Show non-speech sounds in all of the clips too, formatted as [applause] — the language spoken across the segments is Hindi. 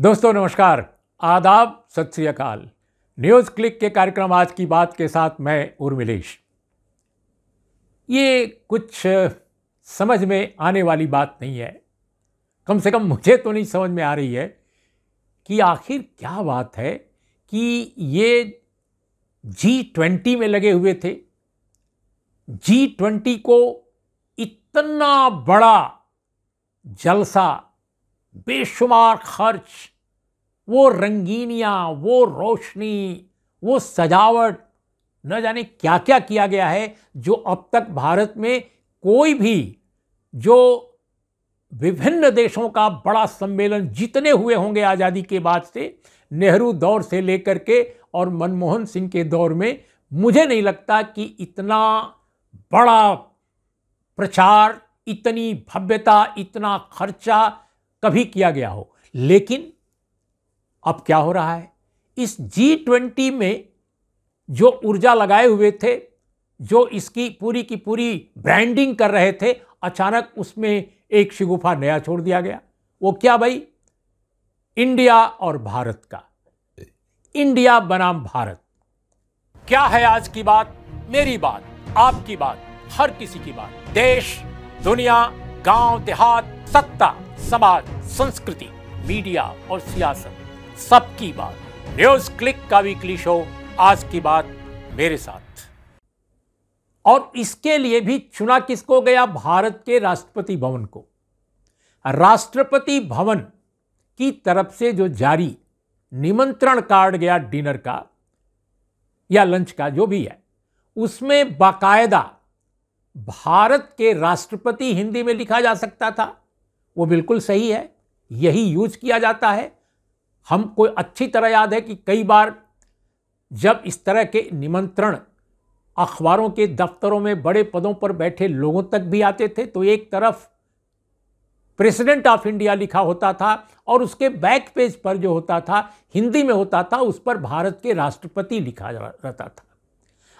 दोस्तों, नमस्कार। आदाब, सत श्रीकाल न्यूज़ क्लिक के कार्यक्रम आज की बात के साथ मैं उर्मिलेश। ये कुछ समझ में आने वाली बात नहीं है। कम से कम मुझे तो नहीं समझ में आ रही है कि आखिर क्या बात है कि ये जी ट्वेंटी में लगे हुए थे। जी ट्वेंटी को इतना बड़ा जलसा बेशुमार खर्च, वो रंगीनियाँ, वो रोशनी, वो सजावट, न जाने क्या क्या किया गया है, जो अब तक भारत में कोई भी, जो विभिन्न देशों का बड़ा सम्मेलन जितने हुए होंगे आज़ादी के बाद से, नेहरू दौर से लेकर के और मनमोहन सिंह के दौर में, मुझे नहीं लगता कि इतना बड़ा प्रचार, इतनी भव्यता, इतना खर्चा कभी किया गया हो। लेकिन अब क्या हो रहा है? इस जी ट्वेंटी में जो ऊर्जा लगाए हुए थे, जो इसकी पूरी की पूरी ब्रांडिंग कर रहे थे, अचानक उसमें एक शिगुफा नया छोड़ दिया गया। वो क्या भाई? इंडिया और भारत का। इंडिया बनाम भारत। क्या है आज की बात? मेरी बात, आपकी बात, हर किसी की बात। देश, दुनिया, गाँव, देहात, सत्ता। समाज, संस्कृति, मीडिया और सियासत, सबकी बात। न्यूज़ क्लिक का वीकली शो आज की बात मेरे साथ। और इसके लिए भी चुना किसको गया भारत के राष्ट्रपति भवन को? राष्ट्रपति भवन की तरफ़ से जो जारी निमंत्रण कार्ड गया डिनर का या लंच का, जो भी है, उसमें बाकायदा भारत के राष्ट्रपति हिंदी में लिखा जा सकता था। वो बिल्कुल सही है, यही यूज़ किया जाता है। हमको अच्छी तरह याद है कि कई बार जब इस तरह के निमंत्रण अखबारों के दफ्तरों में बड़े पदों पर बैठे लोगों तक भी आते थे तो एक तरफ़ प्रेसिडेंट ऑफ़ इंडिया लिखा होता था और उसके बैक पेज पर जो होता था, हिंदी में होता था, उस पर भारत के राष्ट्रपति लिखा रहता था।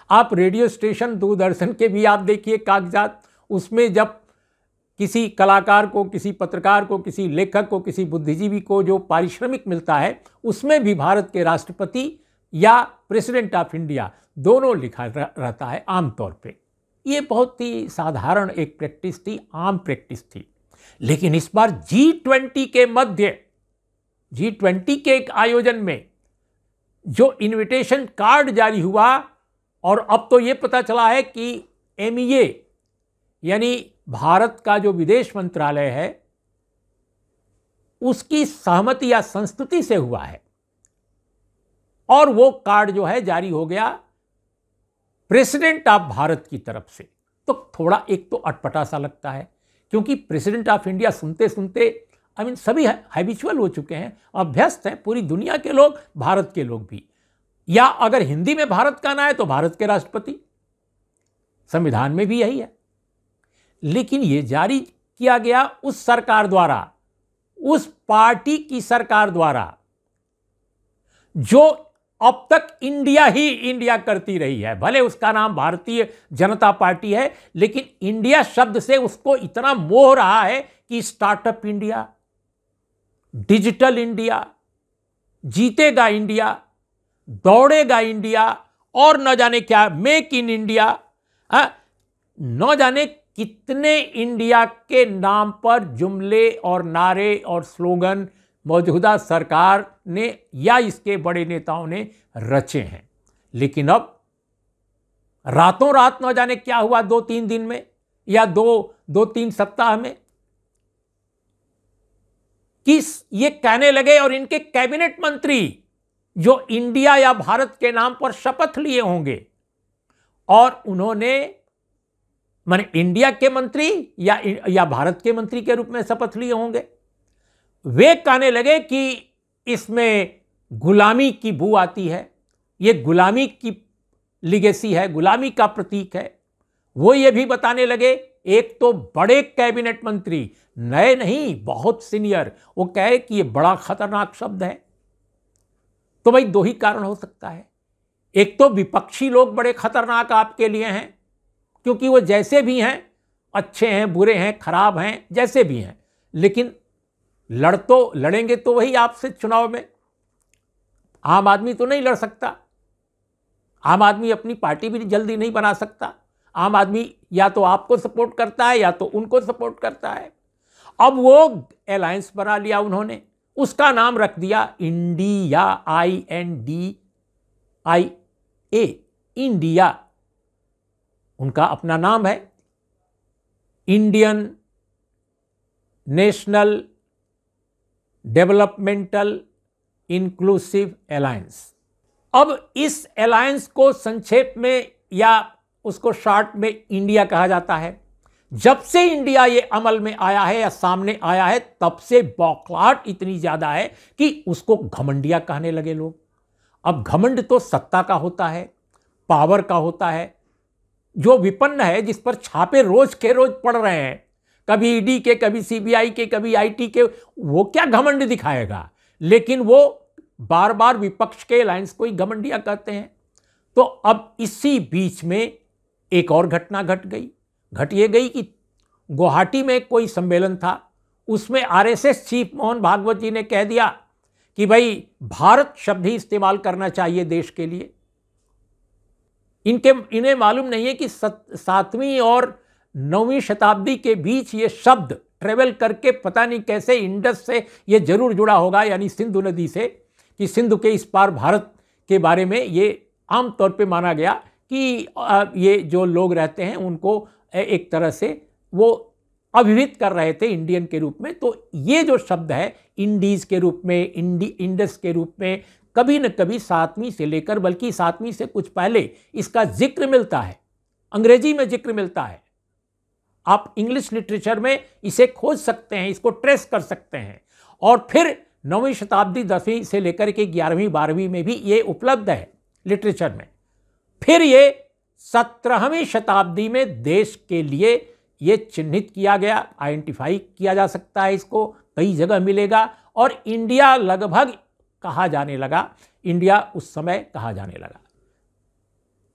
आप रेडियो स्टेशन दूरदर्शन के भी आप देखिए कागजात, उसमें जब किसी कलाकार को, किसी पत्रकार को, किसी लेखक को, किसी बुद्धिजीवी को जो पारिश्रमिक मिलता है, उसमें भी भारत के राष्ट्रपति या प्रेसिडेंट ऑफ़ इंडिया दोनों लिखा रहता है आमतौर पे। ये बहुत ही साधारण एक प्रैक्टिस थी, आम प्रैक्टिस थी। लेकिन इस बार जी ट्वेंटी के मध्य जी ट्वेंटी के एक आयोजन में जो इनविटेशन कार्ड जारी हुआ, और अब तो ये पता चला है कि एम यानी भारत का जो विदेश मंत्रालय है, उसकी सहमति या संस्तुति से हुआ है। और वो कार्ड जो है, जारी हो गया प्रेसिडेंट ऑफ़ भारत की तरफ़ से। तो थोड़ा एक तो अटपटा सा लगता है, क्योंकि प्रेसिडेंट ऑफ़ इंडिया सुनते सुनते आई मीन सभी हैबिचुअल हो चुके हैं अभ्यस्त हैं, पूरी दुनिया के लोग, भारत के लोग भी। या अगर हिंदी में भारत का ना है तो भारत के राष्ट्रपति। संविधान में भी यही है। लेकिन ये जारी किया गया उस सरकार द्वारा, उस पार्टी की सरकार द्वारा, जो अब तक इंडिया ही इंडिया करती रही है। भले उसका नाम भारतीय जनता पार्टी है, लेकिन इंडिया शब्द से उसको इतना मोह रहा है कि स्टार्टअप इंडिया, डिजिटल इंडिया, जीतेगा इंडिया, दौड़ेगा इंडिया, और न जाने क्या, मेक इन इंडिया न जाने कितने इंडिया के नाम पर जुमले और नारे और स्लोगन मौजूदा सरकार ने या इसके बड़े नेताओं ने रचे हैं? लेकिन अब रातों रात न जाने क्या हुआ दो तीन दिन में या दो दो तीन सप्ताह में? किस ये कहने लगे और इनके कैबिनेट मंत्री जो इंडिया या भारत के नाम पर शपथ लिए होंगे? और उन्होंने माने इंडिया के मंत्री या या भारत के मंत्री के रूप में शपथ लिए होंगे। वे कहने लगे कि इसमें गुलामी की बू आती है, ये गुलामी की लिगेसी है, गुलामी का प्रतीक है। वो ये भी बताने लगे, एक तो बड़े कैबिनेट मंत्री, नए नहीं, बहुत सीनियर, वो कहे कि ये बड़ा खतरनाक शब्द है। तो भाई दो ही कारण हो सकता है। एक तो विपक्षी लोग बड़े खतरनाक आपके लिए हैं क्योंकि वो जैसे भी हैं, अच्छे हैं, बुरे हैं, खराब हैं, जैसे भी हैं। लेकिन लड़ तो लड़ेंगे तो वही आपसे चुनाव में। आम आदमी तो नहीं लड़ सकता। आम आदमी अपनी पार्टी भी जल्दी नहीं बना सकता। आम आदमी या तो आपको सपोर्ट करता है या तो उनको सपोर्ट करता है। अब वो अलायंस बना लिया उन्होंने। उसका नाम रख दिया India I N D I A India. उनका अपना नाम है। Indian National Developmental Inclusive Alliance अब इस अलायंस को संक्षेप में या उसको शॉर्ट में इंडिया कहा जाता है। जब से इंडिया ये अमल में आया है या सामने आया है, तब से बौखलाहट इतनी ज़्यादा है कि उसको घमंडिया कहने लगे लोग। अब घमंड तो सत्ता का होता है, पावर का होता है जो विपन्न है, जिस पर छापे रोज के रोज पड़ रहे हैं, कभी ईडी के, कभी सीबीआई के, कभी आईटी के, वो क्या घमंड दिखाएगा? लेकिन वो बार बार विपक्ष के अलायंस को ही घमंडिया कहते हैं। तो अब इसी बीच में एक और घटना घट गट गई। घट ये गई कि गुवाहाटी में कोई सम्मेलन था, उसमें आरएसएस चीफ मोहन भागवत जी ने कह दिया कि भाई, भारत शब्द ही इस्तेमाल करना चाहिए देश के लिए। इनके, इन्हें मालूम नहीं है कि सातवीं और नौवीं शताब्दी के बीच ये शब्द ट्रेवल करके पता नहीं कैसे इंडस से ये ज़रूर जुड़ा होगा, यानी सिंधु नदी से, कि सिंधु के इस पार भारत के बारे में ये आम तौर पे माना गया कि ये जो लोग रहते हैं उनको एक तरह से वो अभिहित कर रहे थे इंडियन के रूप में। तो ये जो शब्द है, इंडीज के रूप में, इंडी, इंडस के रूप में कभी न कभी सातवीं से लेकर, बल्कि सातवीं से कुछ पहले इसका ज़िक्र मिलता है। अंग्रेज़ी में ज़िक्र मिलता है। आप इंग्लिश लिटरेचर में इसे खोज सकते हैं, इसको ट्रेस कर सकते हैं। और फिर नौवीं शताब्दी, दसवीं से लेकर के ग्यारहवीं, बारहवीं में भी ये उपलब्ध है लिटरेचर में। फिर ये सत्रहवीं शताब्दी में देश के लिए ये चिन्हित किया गया, आइडेंटिफाई किया जा सकता है इसको, कई जगह मिलेगा। और इंडिया लगभग कहा जाने लगा, इंडिया उस समय कहा जाने लगा।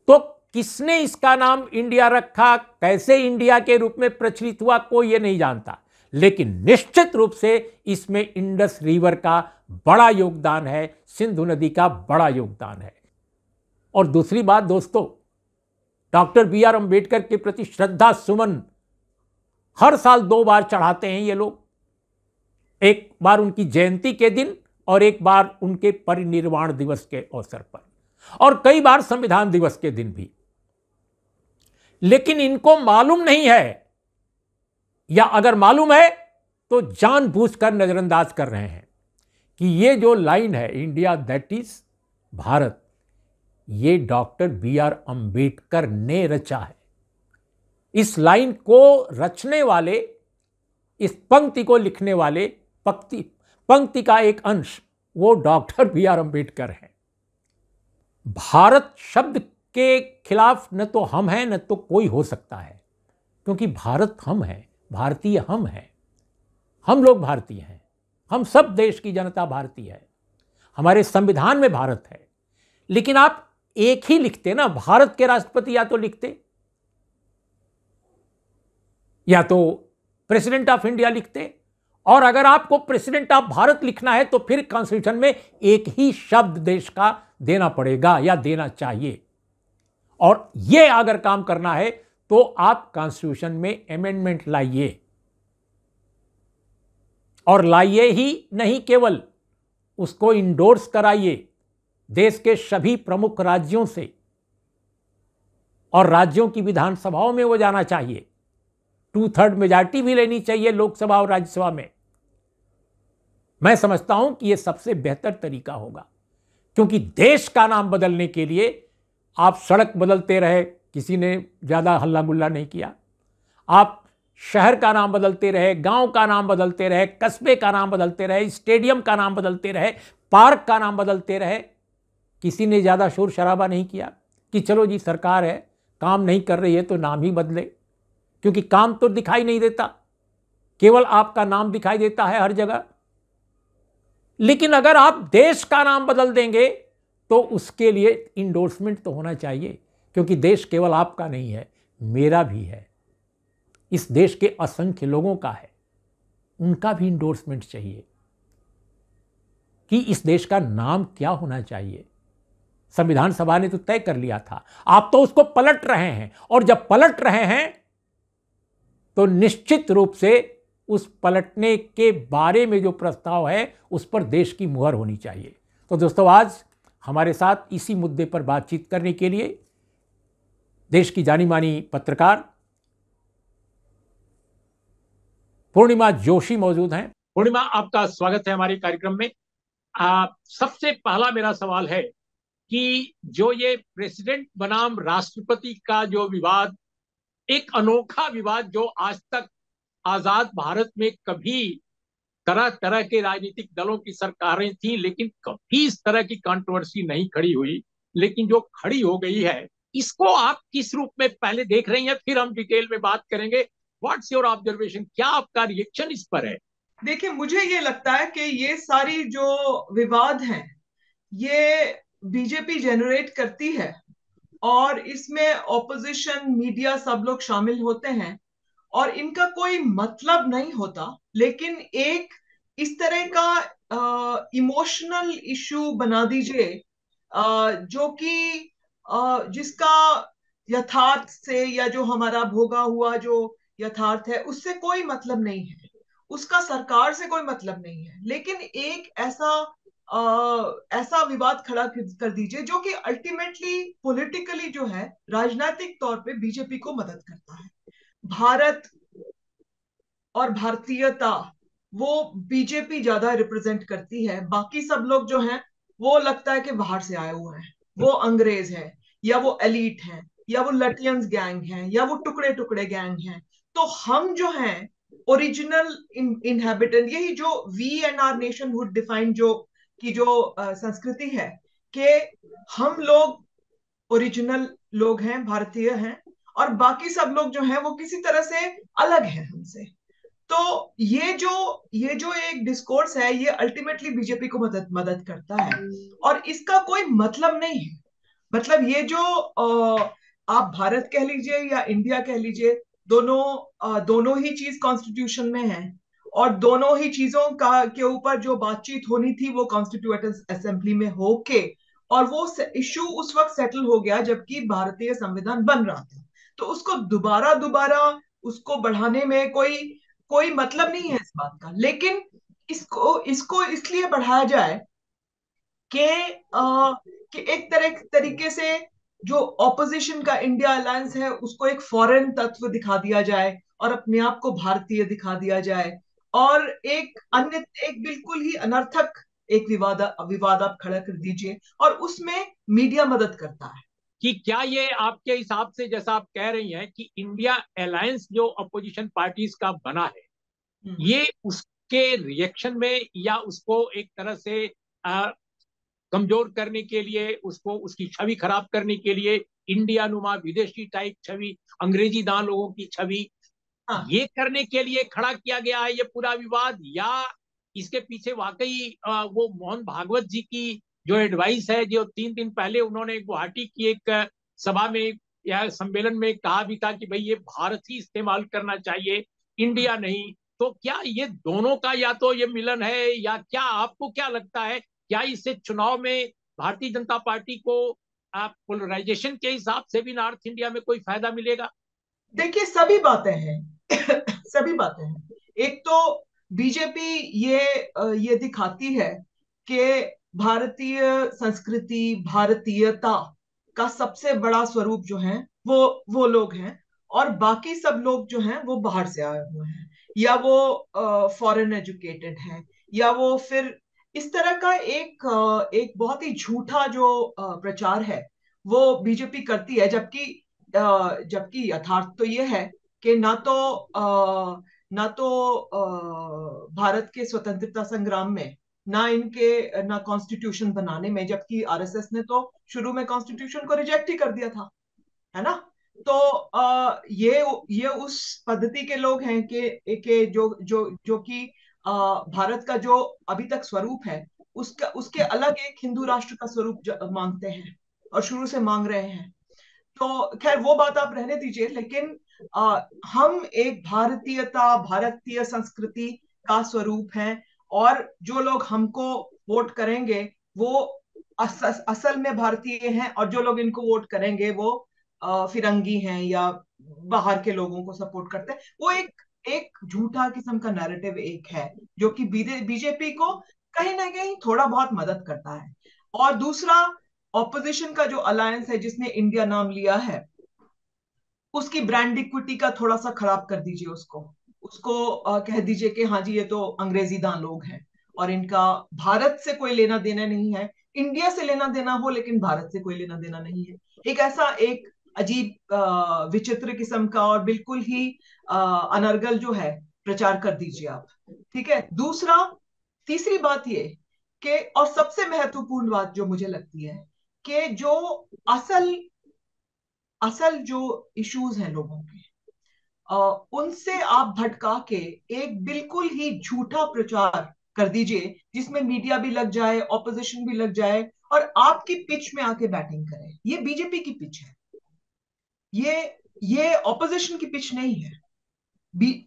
तो किसने इसका नाम इंडिया रखा, कैसे इंडिया के रूप में प्रचलित हुआ, कोई ये नहीं जानता। लेकिन निश्चित रूप से इसमें इंडस रिवर का बड़ा योगदान है, सिंधु नदी का बड़ा योगदान है। और दूसरी बात दोस्तों, डॉक्टर बी आर अंबेडकर के प्रति श्रद्धा सुमन हर साल दो बार चढ़ाते हैं ये लोग। एक बार उनकी जयंती के दिन और एक बार उनके परिनिर्वाण दिवस के अवसर पर। और कई बार संविधान दिवस के दिन भी। लेकिन इनको मालूम नहीं है, या अगर मालूम है तो जानबूझकर नजरअंदाज कर रहे हैं कि ये जो लाइन है, इंडिया दैट इज़ भारत, ये डॉक्टर बी आर अंबेडकर ने रचा है। इस लाइन को रचने वाले, इस पंक्ति को लिखने वाले पंक्ति पंक्ति का एक अंश, वो डॉक्टर बी आर अंबेडकर हैं। भारत शब्द के खिलाफ न तो हम हैं, न तो कोई हो सकता है, क्योंकि भारत हम हैं, भारतीय हम हैं। हम लोग भारतीय हैं, हम सब देश की जनता भारतीय है, हमारे संविधान में भारत है। लेकिन आप एक ही लिखते ना, भारत के राष्ट्रपति या तो लिखते, या तो प्रेसिडेंट ऑफ़ इंडिया लिखते और अगर आपको प्रेसिडेंट ऑफ़ भारत लिखना है तो फिर कॉन्स्टिट्यूशन में एक ही शब्द देश का देना पड़ेगा या देना चाहिए। और यह अगर काम करना है तो आप कॉन्स्टिट्यूशन में अमेंडमेंट लाइए। और लाइए ही नहीं केवल, उसको इंडोर्स कराइए देश के सभी प्रमुख राज्यों से। और राज्यों की विधानसभाओं में वो जाना चाहिए। टू थर्ड मेजॉरिटी भी लेनी चाहिए लोकसभा और राज्यसभा में। मैं समझता हूँ कि यह सबसे बेहतर तरीका होगा, क्योंकि देश का नाम बदलने के लिए आप सड़क बदलते रहे, किसी ने ज़्यादा हल्ला गुल्ला नहीं किया। आप शहर का नाम बदलते रहे, गाँव का नाम बदलते रहे, कस्बे का नाम बदलते रहे, स्टेडियम का नाम बदलते रहे, पार्क का नाम बदलते रहे, किसी ने ज़्यादा शोर शराबा नहीं किया कि चलो जी सरकार है, काम नहीं कर रही है तो नाम ही बदले, क्योंकि काम तो दिखाई नहीं देता। केवल आपका नाम दिखाई देता है हर जगह लेकिन अगर आप देश का नाम बदल देंगे तो उसके लिए इंडोर्समेंट तो होना चाहिए, क्योंकि देश केवल आपका नहीं है, मेरा भी है। इस देश के असंख्य लोगों का है, उनका भी इंडोर्समेंट चाहिए। कि इस देश का नाम क्या होना चाहिए? संविधान सभा ने तो तय कर लिया था। आप तो उसको पलट रहे हैं, और जब पलट रहे हैं तो निश्चित रूप से उस पलटने के बारे में जो प्रस्ताव है उस पर देश की मुहर होनी चाहिए। तो दोस्तों आज हमारे साथ इसी मुद्दे पर बातचीत करने के लिए देश की जानी मानी पत्रकार पूर्णिमा जोशी मौजूद हैं। पूर्णिमा आपका स्वागत है हमारे कार्यक्रम में। आ, सबसे पहला मेरा सवाल है कि जो ये प्रेसिडेंट बनाम राष्ट्रपति का जो विवाद एक अनोखा विवाद जो आज तक आज़ाद भारत में कभी तरह तरह के राजनीतिक दलों की सरकारें थी, लेकिन कभी इस तरह की कंट्रोवर्सी नहीं खड़ी हुई। लेकिन जो खड़ी हो गई है, इसको आप किस रूप में पहले देख रही हैं? फिर हम डिटेल में बात करेंगे। व्हाट्स योर ऑब्जर्वेशन क्या आपका रिएक्शन इस पर है? देखिए, मुझे ये लगता है कि ये सारी जो विवाद हैं, ये बीजेपी जनरेट करती है और इसमें ऑपोजिशन मीडिया सब लोग शामिल होते हैं। और इनका कोई मतलब नहीं होता लेकिन एक इस तरह का इमोशनल इशू बना दीजिए जो कि जिसका यथार्थ से या जो हमारा भोगा हुआ जो यथार्थ है उससे कोई मतलब नहीं है। उसका सरकार से कोई मतलब नहीं है। लेकिन एक ऐसा आ, ऐसा विवाद खड़ा कर दीजिए जो कि अल्टीमेटली पॉलिटिकली जो है राजनीतिक तौर पे बीजेपी को मदद करता है। भारत और भारतीयता, वो बीजेपी ज़्यादा रिप्रेजेंट करती है। बाकी सब लोग जो हैं, वो लगता है कि बाहर से आए हुए हैं। वो अंग्रेज़ है, या वो एलिट है, या वो लटियंस गैंग है, या वो टुकड़े टुकड़े गैंग हैं। तो हम जो हैं ओरिजिनल इनहेबिटेंट यही जो we and our nation would define जो, की जो संस्कृति है, कि हम लोग ओरिजिनल लोग हैं, भारतीय हैं और बाकी सब लोग जो हैं वो किसी तरह से अलग हैं हमसे। तो ये जो ये जो एक डिस्कोर्स है, ये अल्टीमेटली बीजेपी को मदद मदद करता है। और इसका कोई मतलब नहीं है। मतलब ये जो आप भारत कह लीजिए या इंडिया कह लीजिए, दोनों दोनों ही चीज़ कॉन्स्टिट्यूशन में है। और दोनों ही चीज़ों का, के ऊपर जो बातचीत होनी थी वो कॉन्स्टिट्यूट असेंबली में होके, और वो इश्यू उस वक्त सेटल हो गया जबकि भारतीय संविधान बन रहा था। तो उसको दोबारा दोबारा उसको बढ़ाने में कोई कोई मतलब नहीं है इस बात का। लेकिन इसको इसको इसलिए बढ़ाया जाए कि कि एक तरह, तरीके से जो ऑपोजिशन का इंडिया अलायंस है, उसको एक फॉरेन तत्व दिखा दिया जाए और अपने आप को भारतीय दिखा दिया जाए और एक अन्य, एक बिल्कुल ही अनर्थक एक विवाद विवाद आप खड़ा कर दीजिए और उसमें मीडिया मदद करता है। कि क्या ये आपके हिसाब से जैसा आप कह रही हैं कि इंडिया अलायंस जो अपोजिशन पार्टीज़ का बना है हम्म। ये उसके रिएक्शन में या उसको एक तरह से आ, कमज़ोर करने के लिए उसको उसकी छवि खराब करने के लिए इंडिया नुमा विदेशी टाइप छवि अंग्रेज़ी दान लोगों की छवि हाँ। ये करने के लिए खड़ा किया गया है ये पूरा विवाद या इसके पीछे वाकई वो मोहन भागवत जी की जो एडवाइस है, जो तीन दिन पहले उन्होंने गुवाहाटी की एक सभा में या सम्मेलन में कहा भी था कि भाई ये भारत ही इस्तेमाल करना चाहिए इंडिया नहीं। तो क्या ये दोनों का या तो ये मिलन है, या क्या आपको क्या लगता है, क्या इससे चुनाव में भारतीय जनता पार्टी को पोलराइजेशन के हिसाब से भी नॉर्थ इंडिया में कोई फ़ायदा मिलेगा? देखिए, सभी बातें हैं, [coughs] सभी बातें हैं। एक तो बीजेपी ये ये दिखाती है कि भारतीय संस्कृति, भारतीयता का सबसे बड़ा स्वरूप जो है, वो वो लोग हैं और बाकी सब लोग जो हैं, वो बाहर से आए हुए हैं। या वो फॉरेन एजुकेटेड हैं, या वो फिर इस तरह का एक एक बहुत ही झूठा जो प्रचार है, वो बीजेपी करती है, जबकि जबकि यथार्थ तो ये है कि ना तो ना तो भारत के स्वतंत्रता संग्राम में ना इनके ना कॉन्स्टिट्यूशन बनाने में जबकि आरएसएस ने तो शुरू में कॉन्स्टिट्यूशन को रिजेक्ट ही कर दिया था है ना? तो आ, ये ये उस पद्धति के लोग हैं कि के जो जो जो कि भारत का जो अभी तक स्वरूप है उसका उसके अलग एक हिंदू राष्ट्र का स्वरूप मांगते हैं और शुरू से मांग रहे हैं। तो खैर वो बात आप रहने दीजिए लेकिन आ, हम एक भारतीयता भारतीय संस्कृति का स्वरूप है और जो लोग हमको वोट करेंगे वो अस, असल में भारतीय हैं और जो लोग इनको वोट करेंगे वो फिरंगी हैं या बाहर के लोगों को सपोर्ट करते हैं। वो एक एक झूठा किस्म का नैरेटिव एक है जो कि बीजेपी को कहीं ना कहीं थोड़ा बहुत मदद करता है। और दूसरा ऑपोजिशन का जो अलायंस है जिसने इंडिया नाम लिया है उसकी ब्रांड इक्विटी का थोड़ा सा खराब कर दीजिए उसको। उसको कह दीजिए कि हाँ जी, ये तो अंग्रेज़ी दान लोग हैं और इनका भारत से कोई लेना देना नहीं है। इंडिया से लेना देना हो, लेकिन भारत से कोई लेना देना नहीं है। एक ऐसा एक अजीब विचित्र किस्म का और बिल्कुल ही अनर्गल जो है, प्रचार कर दीजिए आप। ठीक है? दूसरा, तीसरी बात ये कि, और सबसे महत्वपूर्ण बात जो मुझे लगती है कि जो असल असल जो इश्यूज़ हैं लोगों के उनसे आप भटका के एक बिल्कुल ही झूठा प्रचार कर दीजिए जिसमें मीडिया भी लग जाए ऑपोजिशन भी लग जाए और आपकी पिच में आके बैटिंग करे। ये बीजेपी की पिच है। ये ये ऑपोजिशन की पिच नहीं है।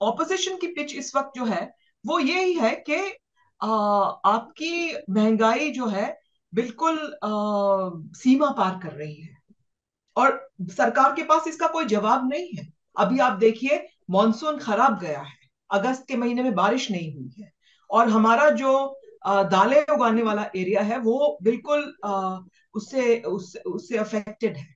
ऑपोजिशन की पिच इस वक्त जो है वो यही है कि आपकी महँगाई जो है बिल्कुल आ, सीमा पार कर रही है। और सरकार के पास इसका कोई जवाब नहीं है। अभी आप देखिए मॉनसून खराब गया है। अगस्त के महीने में बारिश नहीं हुई है। और हमारा जो दालें उगाने वाला एरिया है वो बिल्कुल उससे उससे उससे अफेक्टेड है।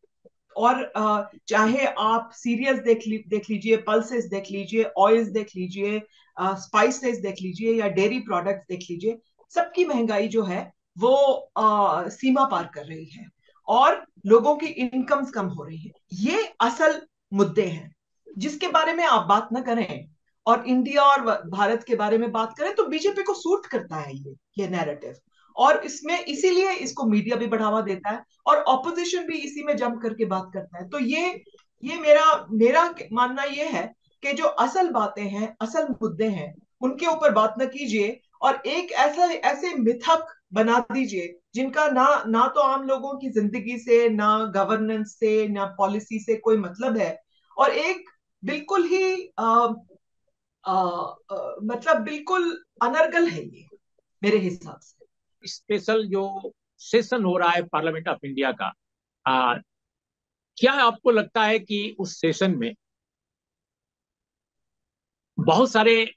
और चाहे आप सीरियल्स देख ली देख लीजिए पल्सेस देख लीजिए ऑयल्स देख लीजिए स्पाइसेस देख लीजिए या डेयरी प्रोडक्ट्स देख लीजिए सबकी महँगाई जो है वो आ, सीमा पार कर रही है। और लोगों की इनकम्स कम हो रही है। ये असल मुद्दे हैं। जिसके बारे में आप बात ना करें और इंडिया और भारत के बारे में बात करें तो बीजेपी को सूट करता है ये ये नैरेटिव और इसमें इसीलिए इसको मीडिया भी बढ़ावा देता है और ऑपोजिशन भी इसी में जम करके बात करता है। तो ये ये मेरा मेरा मानना ये है कि जो असल बातें हैं, असल मुद्दे हैं, उनके ऊपर बात न कीजिए और एक ऐसा, ऐसे मिथक बना दीजिए जिनका ना ना तो आम लोगों की ज़िंदगी से, ना गवर्नेंस से, ना पॉलिसी से कोई मतलब है। और एक बिल्कुल ही आ, आ, आ, मतलब बिल्कुल अनर्गल है ये मेरे हिसाब से। स्पेशल जो सेशन हो रहा है पार्लियामेंट ऑफ़ इंडिया का आ, क्या आपको लगता है कि उस सेशन में बहुत सारे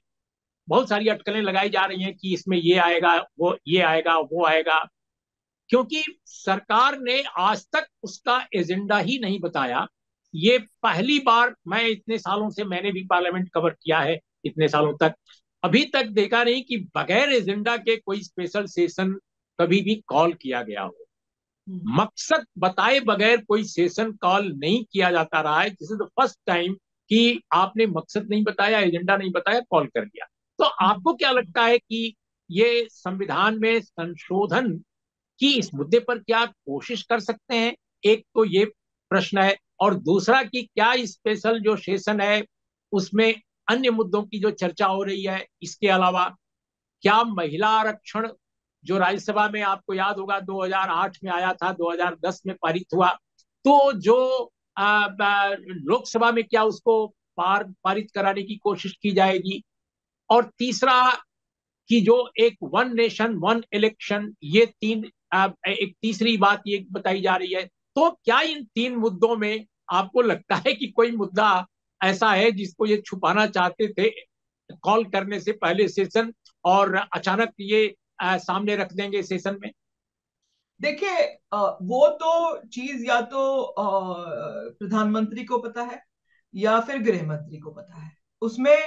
बहुत सारी अटकलें लगाई जा रही हैं कि इसमें ये आएगा वो ये आएगा वो आएगा? क्योंकि सरकार ने आज तक उसका एजेंडा ही नहीं बताया ये पहली बार मैं इतने सालों से मैंने भी पार्लियामेंट कवर किया है इतने सालों तक अभी तक देखा नहीं कि बगैर एजेंडा के कोई स्पेशल सेशन कभी भी कॉल किया गया हो हम्म। मकसद बताए बगैर कोई सेशन कॉल नहीं किया जाता रहा है this is the first time कि आपने मकसद नहीं बताया एजेंडा नहीं बताया कॉल कर दिया तो। आपको क्या लगता है कि ये संविधान में संशोधन की इस मुद्दे पर क्या कोशिश कर सकते हैं एक तो ये प्रश्न है और दूसरा कि क्या स्पेशल जो सेशन है, उसमें अन्य मुद्दों की जो चर्चा हो रही है, इसके अलावा क्या महिला आरक्षण जो राज्यसभा में आपको याद होगा 2008 में आया था 2010 में पारित हुआ तो जो लोकसभा में क्या उसको पार, पारित कराने की कोशिश की जाएगी? और तीसरा कि जो एक वन नेशन वन इलेक्शन ये तीन एक तीसरी बात ये बताई जा रही है तो क्या इन तीन मुद्दों में आपको लगता है कि कोई मुद्दा ऐसा है जिसको ये छुपाना चाहते थे? कॉल करने से पहले सेशन और अचानक ये आ, सामने रख देंगे सेशन में। देखिए वो तो चीज़ या तो प्रधानमंत्री को पता है या फिर गृह मंत्री को पता है। उसमें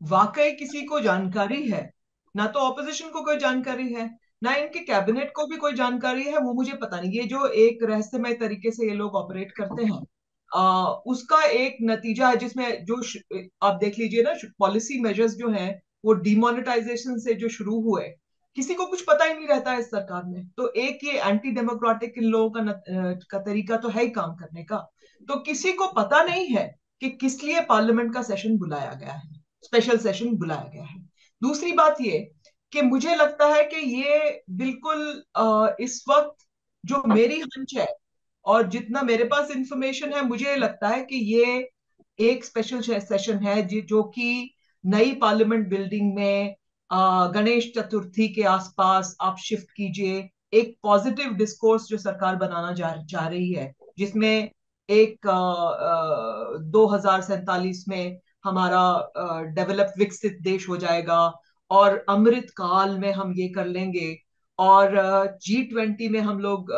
वाकई किसी को जानकारी है? ना तो ऑपोजिशन को कोई जानकारी है ना इनके कैबिनेट को भी कोई जानकारी है वो मुझे पता नहीं। ये जो एक रहस्यमय तरीके से ये लोग ऑपरेट करते हैं आ, उसका एक नतीजा है जिसमें जो आप देख लीजिए ना पॉलिसी मेजर्स जो हैं वो डिमोनेटाइजेशन से जो शुरू हुए किसी को कुछ पता ही नहीं रहता है इस सरकार में। तो एक ये एंटी डेमोक्रेटिक इन लोगों का न, का तरीका तो है ही काम करने का। तो किसी को पता नहीं है कि किस लिए पार्लियामेंट का सेशन बुलाया गया है स्पेशल सेशन बुलाया गया है। दूसरी बात ये कि मुझे लगता है कि ये बिल्कुल इस वक्त जो मेरी हंच है और जितना मेरे पास इंफॉर्मेशन है मुझे लगता है कि ये एक स्पेशल सेशन है जो कि नई पार्लियामेंट बिल्डिंग में गणेश चतुर्थी के आसपास आप शिफ्ट कीजिए। एक पॉजिटिव डिस्कोर्स जो सरकार बनाना जा, जा रही है जिसमें एक दो हज़ार सैतालीस में हमारा डेवलप विकसित देश हो जाएगा। और अमृत काल में हम ये कर लेंगे और जी ट्वेंटी में हम लोग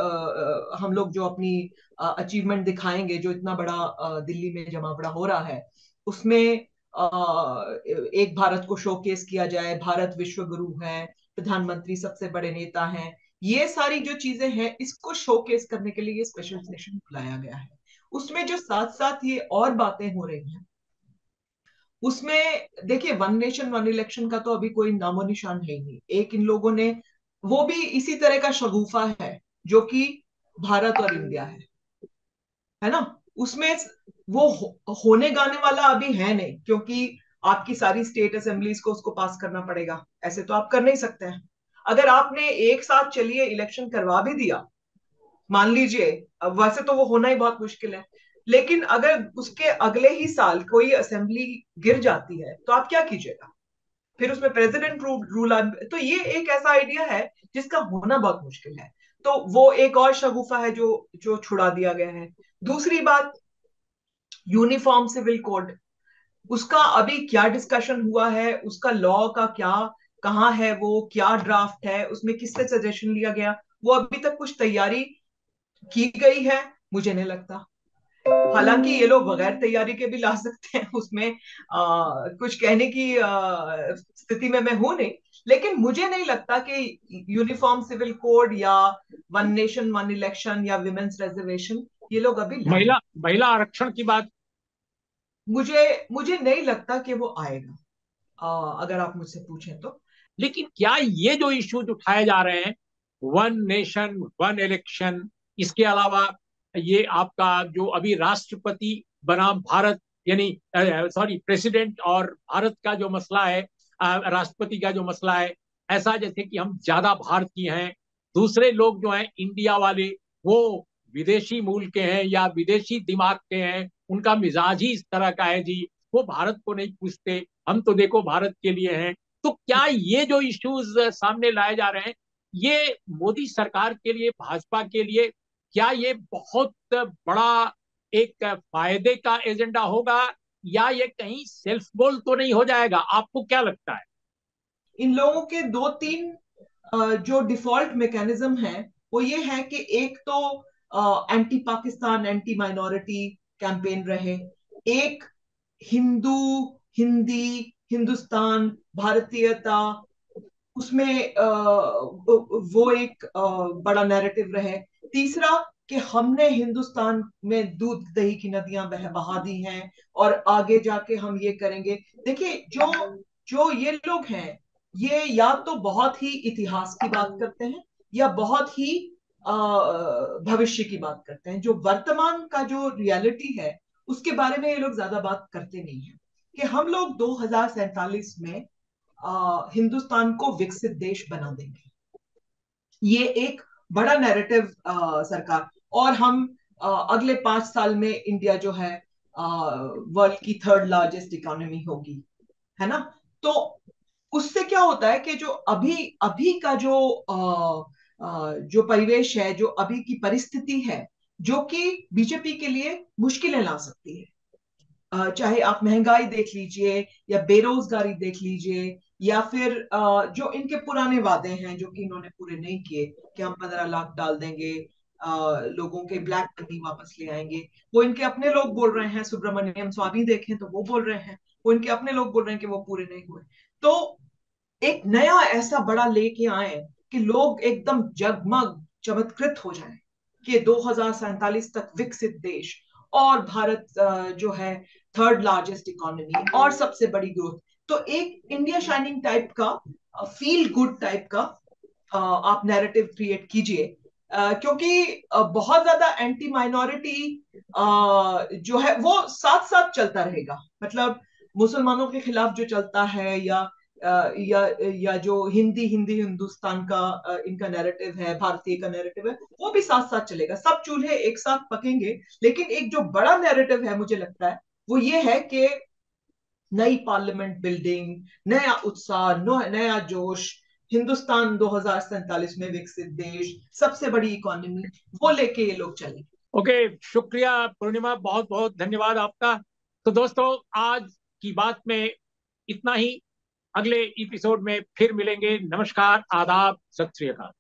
हम लोग जो अपनी अचीवमेंट दिखाएँगे, जो इतना बड़ा दिल्ली में जमावड़ा हो रहा है, उसमें एक भारत को शोकेस किया जाए, भारत विश्व गुरु है, प्रधानमंत्री सबसे बड़े नेता हैं, ये सारी जो चीज़ें हैं, इसको शोकेस करने के लिए स्पेशल सेशन बुलाया गया है। उसमें जो साथ साथ ये और बातें हो रही हैं उसमें देखिए वन नेशन वन इलेक्शन का तो अभी कोई नामो निशान है ही नहीं। एक इन लोगों ने वो भी इसी तरह का शगुफा है जो कि भारत और इंडिया है। है ना? उसमें वो हो, होने गाने वाला अभी है नहीं क्योंकि आपकी सारी स्टेट असेंबलीज को उसको पास करना पड़ेगा। ऐसे तो आप कर नहीं सकते हैं। अगर आपने एक साथ चलिए इलेक्शन करवा भी दिया मान लीजिए वैसे तो वो होना ही बहुत मुश्किल है। लेकिन अगर उसके अगले ही साल कोई असेंबली गिर जाती है तो आप क्या कीजिएगा? फिर उसमें प्रेसिडेंट रूल तो ये एक ऐसा आइडिया है जिसका होना बहुत मुश्किल है। तो वो एक और शगुफा है जो जो छुड़ा दिया गया है। दूसरी बात यूनिफॉर्म सिविल कोड उसका अभी क्या डिस्कशन हुआ है? उसका लॉ का क्या, कहाँ है वो? क्या ड्राफ्ट है? उसमें किससे सजेशन लिया गया? वो अभी तक कुछ तैयारी की गई है, मुझे नहीं लगता। हालाँकि ये लोग बगैर तैयारी के भी ला सकते हैं उसमें आ, कुछ कहने की स्थिति में मैं हूँ नहीं लेकिन मुझे नहीं लगता कि यूनिफॉर्म सिविल कोड या वन नेशन वन इलेक्शन या विमेन्स रिजर्वेशन ये लोग अभी महिला महिला आरक्षण की बात। मुझे मुझे नहीं लगता कि वो आएगा आ, अगर आप मुझसे पूछें तो। लेकिन क्या ये जो इश्यूज़ उठाए जा रहे हैं वन नेशन वन इलेक्शन इसके अलावा ये आपका जो अभी राष्ट्रपति बनाम भारत, यानी सॉरी प्रेसिडेंट और भारत का जो मसला है राष्ट्रपति का जो मसला है, ऐसा जैसे कि हम ज़्यादा भारतीय हैं, दूसरे लोग जो हैं, इंडिया वाले, वो विदेशी मूल के हैं या विदेशी दिमाग के हैं, उनका मिजाज ही इस तरह का है जी, वो भारत को नहीं पूछते, हम तो देखो भारत के लिए हैं। तो क्या ये जो इश्यूज़ सामने लाए जा रहे हैं, ये मोदी सरकार के लिए, भाजपा के लिए क्या ये बहुत बड़ा एक फ़ायदे का एजेंडा होगा या ये कहीं सेल्फ गोल तो नहीं हो जाएगा? आपको क्या लगता है? इन लोगों के दो तीन जो डिफ़ॉल्ट मैकेनिज्म है, वो ये है कि एक तो anti Pakistan anti minority campaign रहे। एक हिंदू, हिंदी, हिंदुस्तान, भारतीयता उसमें वो एक बड़ा नैरेटिव रहे। तीसरा कि हमने हिंदुस्तान में दूध, दही की नदियाँ बह, बहा दी हैं और आगे जाके हम ये करेंगे। देखिए, जो जो ये लोग हैं, ये या तो बहुत ही इतिहास की बात करते हैं या बहुत ही भविष्य की बात करते हैं। जो वर्तमान का जो रियलिटी है, उसके बारे में ये लोग ज़्यादा बात करते नहीं है। कि हम लोग दो में हिंदुस्तान को विकसित देश बना देंगे। ये एक बड़ा नैरेटिव सरकार। और हम अगले पाँच साल में इंडिया जो है वर्ल्ड की थर्ड लार्जेस्ट इकोनॉमी होगी है ना? तो उससे क्या होता है कि जो अभी अभी का जो आ, जो परिवेश है जो अभी की परिस्थिति है जो कि बीजेपी के लिए मुश्किलें ला सकती है। चाहे आप महँगाई देख लीजिए या बेरोजगारी देख लीजिए या फिर जो इनके पुराने वादे हैं, जो कि इन्होंने पूरे नहीं किए, कि हम पंद्रह लाख डाल देंगे लोगों के ब्लैक मनी वापस ले आएँगे। वो इनके अपने लोग बोल रहे हैं, सुब्रमण्यम स्वामी देखें तो वो बोल रहे हैं, वो इनके अपने लोग बोल रहे हैं कि वो पूरे नहीं हुए। तो एक नया ऐसा बड़ा लेके आए कि लोग एकदम जगमग, चमत्कृत हो जाए कि दो तक विकसित देश और भारत जो है थर्ड लार्जेस्ट इकोनॉमी और सबसे बड़ी ग्रोथ तो एक इंडिया शाइनिंग टाइप का फील गुड टाइप का आप नैरेटिव क्रिएट कीजिए। क्योंकि बहुत ज़्यादा एंटी माइनॉरिटी जो है, वो साथ साथ चलता रहेगा। मतलब मुसलमानों के खिलाफ जो चलता है या या या जो हिंदी हिंदी हिंदुस्तान का इनका नैरेटिव है, भारतीय का नैरेटिव है, वो भी साथ साथ चलेगा। सब चूल्हे एक साथ पकेंगे, लेकिन एक जो बड़ा नैरेटिव है, मुझे लगता है, वो ये है कि नई पार्लियामेंट बिल्डिंग नया उत्साह नया जोश हिंदुस्तान दो में विकसित देश सबसे बड़ी इकोनॉमी वो लेके ये लोग चले। ओके okay, शुक्रिया पूर्णिमा बहुत बहुत धन्यवाद आपका। तो दोस्तों आज की बात में इतना ही। अगले एपिसोड में फिर मिलेंगे। नमस्कार आदाब सत श्री अकाल।